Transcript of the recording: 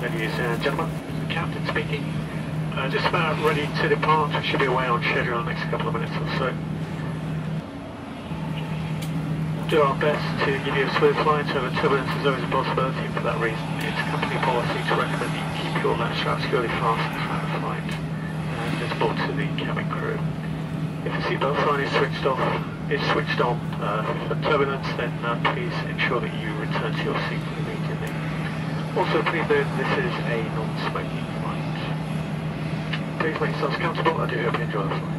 Ladies and gentlemen, the captain speaking. Uh, just about ready to depart. We should be away on schedule in the next couple of minutes or so. Do our best to give you a smooth flight, the turbulence is always a possibility. For that reason, it's company policy to recommend you keep your latch straps securely fastened throughout the flight and visible to the cabin crew. If the seatbelt sign is switched off, is switched on uh, for turbulence, then uh, please ensure that you return to your seat. Also, please note this is a non-smoking flight. Please make yourselves comfortable. I do hope you enjoy the flight.